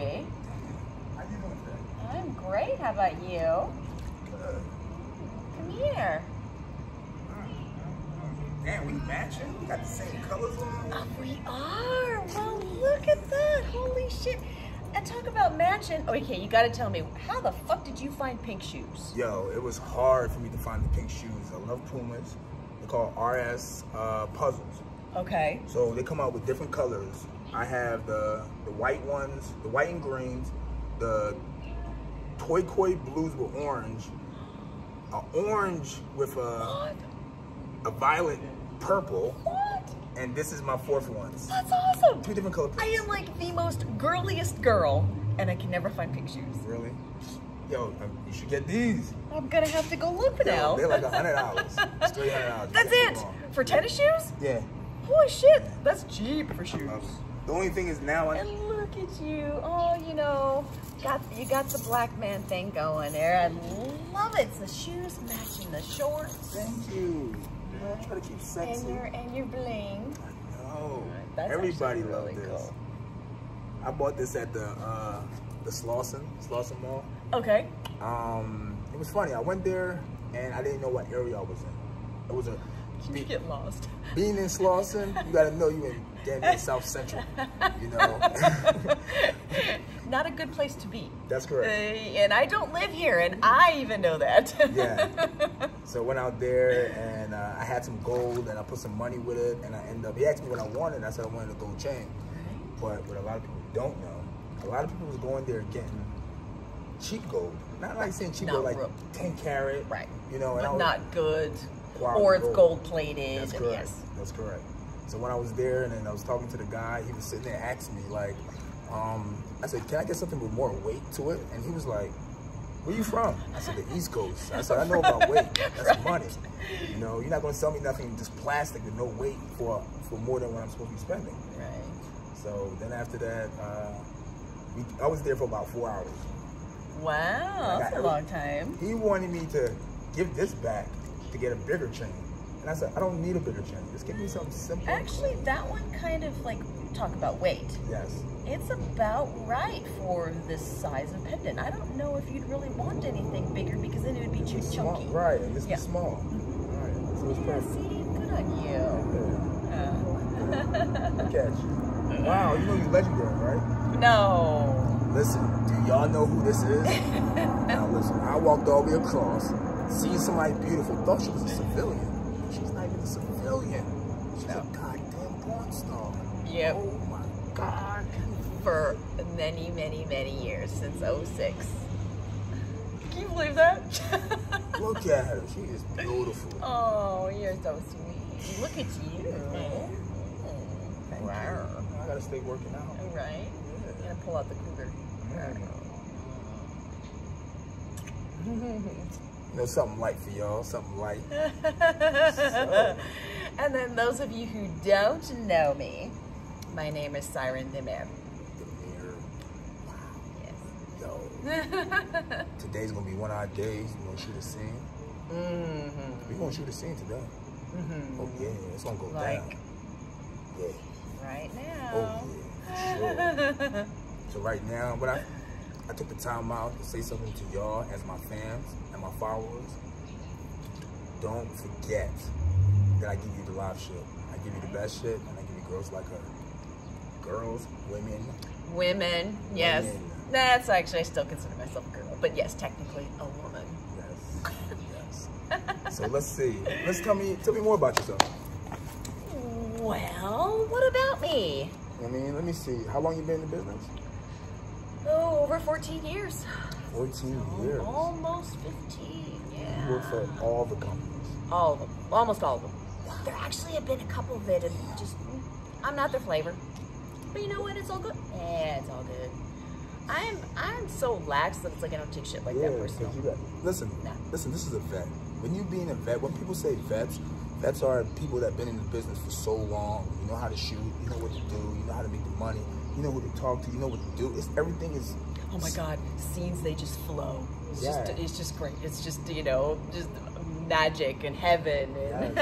baby? How you doing today? I'm great. How about you? Good. Come here. Damn, we matching. We got the same colors on. Oh, we are. Well, look at that. Holy shit. And talk about matching. Okay, you got to tell me, how the fuck did you find pink shoes? Yo, it was hard for me to find the pink shoes. I love Pumas. They're called RS uh, Puzzles. Okay. So they come out with different colors. I have the the white ones, the white and greens, the toy koi blues with orange, a orange with a, What? a violet purple, What? and this is my fourth ones. That's awesome. Two different color I am like the most girliest girl, and I can never find pink shoes. Really? Yo, um, you should get these. I'm gonna have to go look Yo, now. they're like a hundred dollars. Straight hundred dollars. That's it for tennis shoes. Yeah. Holy shit, that's cheap for shoes. The only thing is now I And look at you. Oh, you know, got you got the black man thing going there. I love it. The shoes matching the shorts. thank you. Know, I try to keep sexy. And your and your bling. No. That's Everybody loved really this. cool. I bought this at the uh the Slauson, Slauson Mall. Okay. Um it was funny. I went there and I didn't know what area I was in. It was a You get lost. being in Slauson, you gotta know you in damn near South Central. You know. Not a good place to be. That's Uh, correct. and I don't live here, and I even know that. Yeah. So I went out there and uh, I had some gold and I put some money with it and I ended up, he asked me what I wanted and I said I wanted a gold chain. But what a lot of people don't know, a lot of people was going there getting cheap gold. Not like saying cheap Not gold, like real. 10 carat. Right. You know, and was, not good. Or it's gold. gold plated. That's correct. Yes. That's correct. So when I was there and then I was talking to the guy, he was sitting there asking me like, um, I said, can I get something with more weight to it? And he was like, where you from? I said, the East Coast. I said, I know about weight. That's Right. money. You know, you're not going to sell me nothing just plastic with no weight for for more than what I'm supposed to be spending. Right. So then after that, uh, we, I was there for about four hours. Wow, that's got a long time. He wanted me to give this back to get a bigger chain. And I said, I don't need a bigger chain. Just give me something simple. Actually, that one kind of like talk about weight. Yes. It's about right for this size of pendant. I don't know if you'd really want anything bigger because then it would be too small, chunky. right? And this Yeah. is small. All right, So it's Yeah, perfect. see, good on you. Yeah. Uh, catch. Wow, you know you're legendary, right? no. Listen, do y'all know who this is? now listen, I walked all the way across, seen somebody beautiful, thought she was a civilian. She's not even a civilian. She's a goddamn porn star. Oh my god. For many, many, many years since 06. Can you believe that? Look at her. She is beautiful. oh, you're so sweet. Look at you. Thank mm, Wow. you. I gotta stay working out. Right? Yeah. Gonna pull out the cougar. You know, something light for y'all, something light. and then those of you who don't know me, my name is Syren the Man. The mirror. Yo, today's gonna be one of our days. We're gonna shoot a scene. mm-hmm. We're gonna shoot a scene today. Mm-hmm. Oh yeah, it's gonna go Like down. Yeah. right now. Oh yeah. Sure. so right now, but I, I took the time out to say something to y'all as my fans and my followers. Don't forget that I give you the live shit. I give you the best shit, and I give you girls like her. Girls, women. Women, yes. Women. That's actually, I still consider myself a girl, but yes, technically a woman. Yes. yes. so let's see. Let's tell me. Tell me more about yourself. Well, what about me? I mean, let me see. How long you been in the business? Oh, over 14 years. 14 years. Almost 15, yeah. You work for all the companies. All of them. Almost all of them. There actually have been a couple that have just, I'm not their flavor. But you know what? It's all good. Yeah, it's all good. I'm I'm so lax that it's like I don't take shit like yeah, that personal. you got. Listen, No. listen. This is a vet. When you being a vet, when people say vets, vets are people that've been in the business for so long. You know how to shoot. You know what to do. You know how to make the money. You know who to talk to. You know what to do. It's everything is. Oh my god, scenes they just flow. It's Yeah. just it's just great. It's just, you know, just magic and heaven and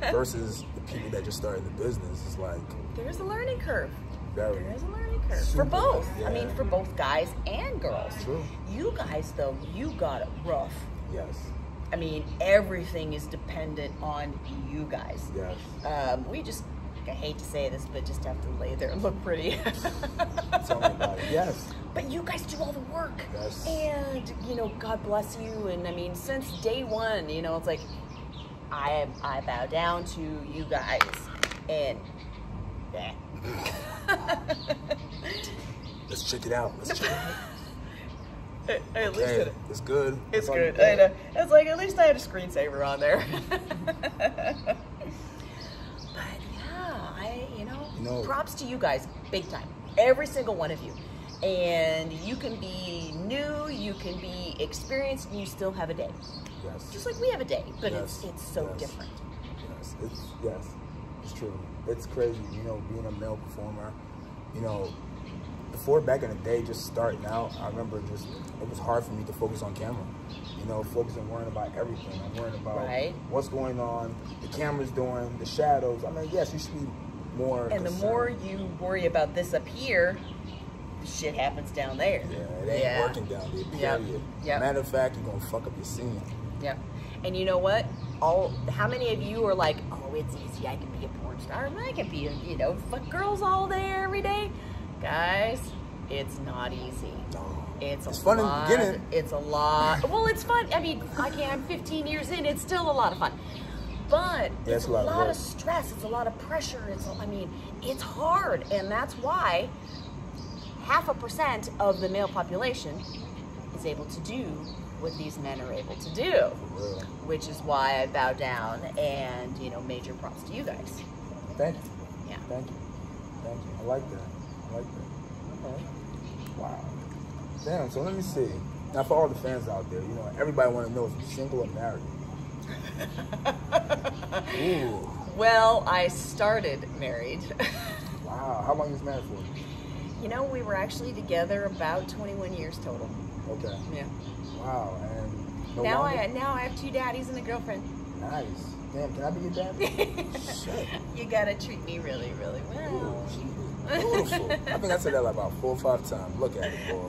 Versus the people that just started the business. It's like there's a learning curve. Very. There is a learning for Super both. lucky, I mean, for both guys and girls. True. You guys, though, you got it rough. Yes. I mean, everything is dependent on you guys. Yes. Um, we just, I hate to say this, but just have to lay there and look pretty. Tell me about it. Yes. But you guys do all the work. Yes. And, you know, God bless you. And I mean, since day one, you know, it's like, I, I bow down to you guys. And, Let's check it out. Let's check it out. at, at least it, it's good. it's That's good. I know. It's like, at least I had a screensaver on there. but yeah, I, you know, You know- props to you guys, big time. Every single one of you. And you can be new, you can be experienced, and you still have a day. Yes. Just like we have a day, but Yes, it's it's so yes. different. Yes, it's yes, it's true. It's crazy, you know, being a male performer. You know, before back in the day, just starting out, I remember just it was hard for me to focus on camera. You know, focusing, worrying about everything. I'm worrying about Right. what's going on, the camera's doing, the shadows. I mean, yes, you should be more. And the more you worry about this up here, shit happens down there. yeah, it ain't Yeah. working down there. Yep. Period. Yep. Matter of fact, you're gonna fuck up your scene. Yeah. And you know what? All how many of you are like, oh, it's easy. I can be a star. I can be, a, you know, fuck girls all day, every day. Guys, it's not easy. No. It's, fun in the lot. beginning. It's a lot. Well, it's fun. I mean, I can't. I'm 15 years in. It's still a lot of fun. But Yeah, it's, it's a a lot lot, of of stress. It's a lot of pressure. It's. I mean, it's hard, and that's why half a percent of the male population is able to do what these men are able to do, which is why I bow down and you know major props to you guys. Thank you. Yeah. Thank you. Thank you. I like that. I like that. Okay. Wow. Damn, so let me see. Now for all the fans out there, you know, everybody wanna know if you're single or married. Ooh. Well, I started married. Wow. How long you was married for? you know, we were actually together about 21 years total. Okay. Yeah. Wow. And no now longer? I now I have two daddies and a girlfriend. Nice. Damn, can I be your dad? Shit. you gotta treat me really, really well. Beautiful. I think I said that like about four or five times. Look at it, boy.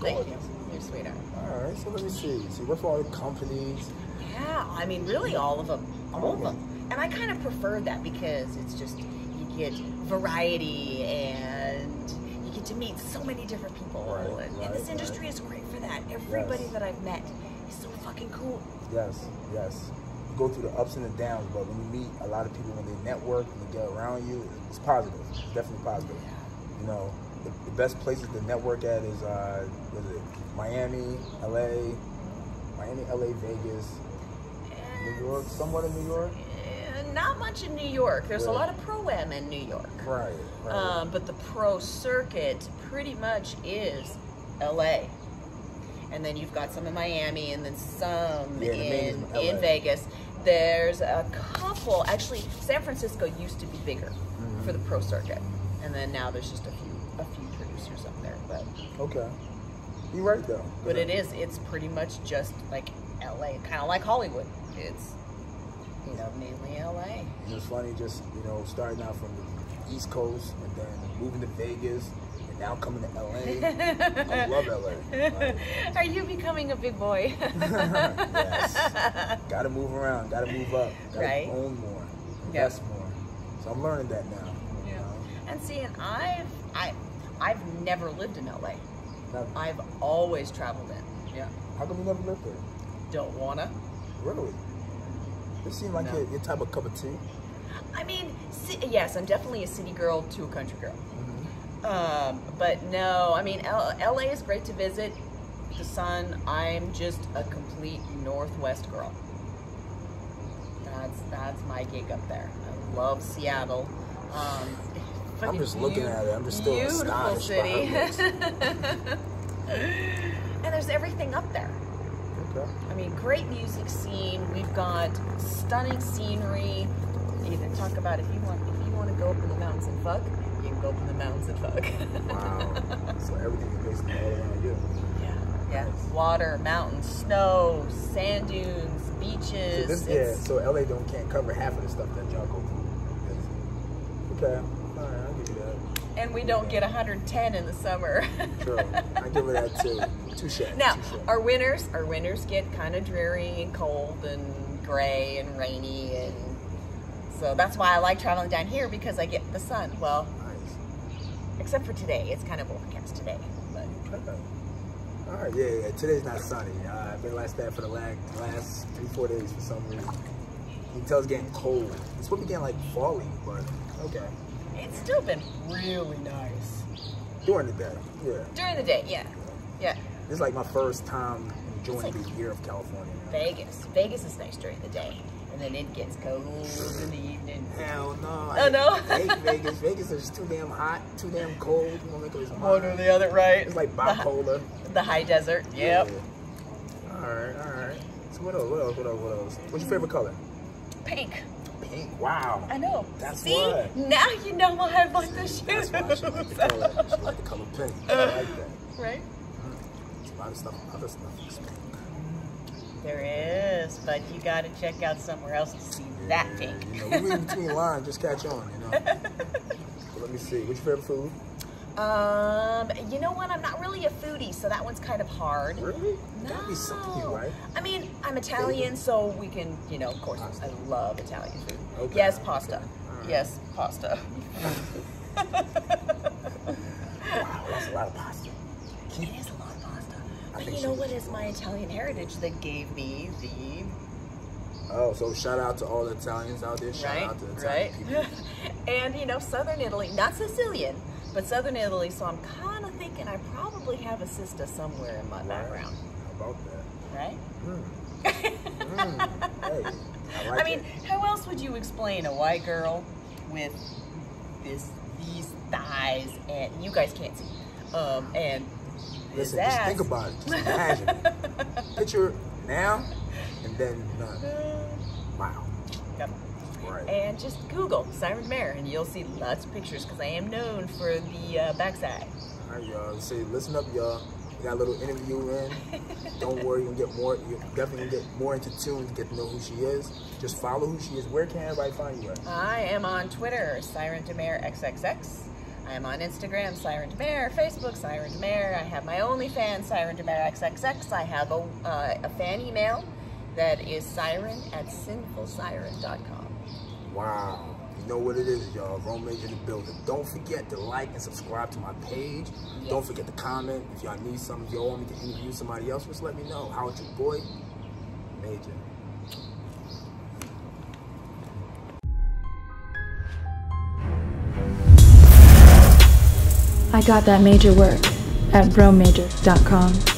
Thank you. You're sweetheart. All right, so let me see. See, work for all the companies. Yeah, I mean, really, all of them, all of them. And I kind of prefer that because it's just you get variety and you get to meet so many different people. Right, and, right, and this right. industry is great for that. Everybody Yes. that I've met is so fucking cool. Yes, yes. Go through the ups and the downs, but when you meet a lot of people, when they network and they get around you, it's positive. It's definitely positive. You know, the, the best places to network at is, uh, what is it, Miami, LA, Miami, LA, Vegas, New York, somewhat in New York. Not much in New York. There's a lot of pro am in New York. Right, right. Um, but the pro circuit pretty much is LA. And then you've got some in Miami and then some Yeah, in, in Vegas. There's a couple, actually, San Francisco used to be bigger Mhm. for the pro circuit. And then now there's just a few a few producers up there. But okay. You're right, though. but it is, it's pretty much just like LA, kind of like Hollywood. It's, you know, mainly LA. It's funny just, you know, starting out from the East Coast and then moving to Vegas now coming to LA. I love LA. Like, Are you becoming a big boy? yes. Gotta move around, gotta move up, gotta Right. own more, Yep. invest more. So I'm learning that now. you Yeah. know. And see, and I've I I've never lived in LA. Now, I've always traveled in. Yeah. how come you never lived there? Don't wanna. Really? It seemed like No. your, your type of cup of tea. I mean, yes, I'm definitely a city girl to a country girl. Mm-hmm. Um, but no, I mean, L- LA is great to visit. The sun. I'm just a complete Northwest girl. That's that's my gig up there. I love Seattle. Um, fucking just looking at it. I'm just still beautiful city. and there's everything up there. Okay. I mean, great music scene. We've got stunning scenery. You can talk about if you want if you want to go up in the mountains and fuck, you can go up in the mountains and fuck. Wow. so everything is basically all around you. yeah, yeah. Nice. Water, mountains, snow, sand dunes, So beaches. this, yeah, so LA don't can't cover half of the stuff that y'all go through. Okay, all right, I'll give you that. and we don't get 110 in the summer. True. I give it that too. Touche. Now, touche. our winters, our winters get kind of dreary and cold and gray and rainy, and so that's why I like traveling down here because I get the sun. Well. Except for today, it's kind of overcast today. But Okay. All right, yeah, yeah. Today's not sunny. Uh, I've been like that for the last, last three, four days for some reason. You can tell it's getting cold. It's supposed to be getting like falling, but okay. it's still been really nice During the day, yeah. during the day. Yeah, yeah. This is like my first time It's like- the year of California. Vegas, Vegas is nice during the day, and then it gets cold in the evening. Hell no. Oh, I no? hate Vegas. Vegas is too damn hot, too damn cold. You wanna make it One or the other, right? It's like The bipolar. The high desert. Yep. Yeah. All right, all right. So what else? What else? What else? What else? What's your favorite color? Pink. Pink. Wow. I know. That's See? why. Now you know why I like the shoes. That's why she like the color. She like the color pink. I like that. right? There's a lot of stuff, other stuff. There is, but you got to check out somewhere else to see that Yeah, pink. You know, we read between lines, just catch on, you know. so let me see. What's your favorite food? Um, you know what? I'm not really a foodie, so that one's kind of hard. Really? Gotta be something, No. right? I mean, I'm Italian, so we can, you know, of course, I love Italian food. Okay, Yes, pasta. Right. Yes, pasta. Wow, that's a lot of pasta. It is a lot of pasta. But you so. know what is my Italian heritage that gave me the Oh, so shout out to all the Italians out there. Shout right, out to the right, people. and you know, Southern Italy, not Sicilian, but Southern Italy. So I'm kind of thinking I probably have a sister somewhere in my Right. background, How about that? right? Mm. Mm. Hey, I like I mean, it. how else would you explain a white girl with this these thighs and you guys can't see, um, and Listen, just think about it. Just imagine. it. Picture now and then none. Wow. Yep. Right. And just Google Syren Mare and you'll see lots of pictures because I am known for the uh, backside. All right, y'all. Say, listen up, y'all. We got a little interview in. Don't worry, you'll get more. You're definitely get more into tune to get to know who she is. Just follow who she is. Where can everybody find you at? I am on Twitter, Syren DeMer XXX. I am on Instagram, Syren DeMer, Facebook, Syren DeMer. I have my OnlyFans, Syren DeMer XXX. I have a, uh, a fan email that is siren at sinfulsiren.com. Wow. You know what it is, y'all. Rome Major the building. Don't forget to like and subscribe to my page. Don't forget to comment. If y'all need something, if y'all want me to interview somebody else, just let me know. How it's your boy, Major. I got that major work at romemajor.com.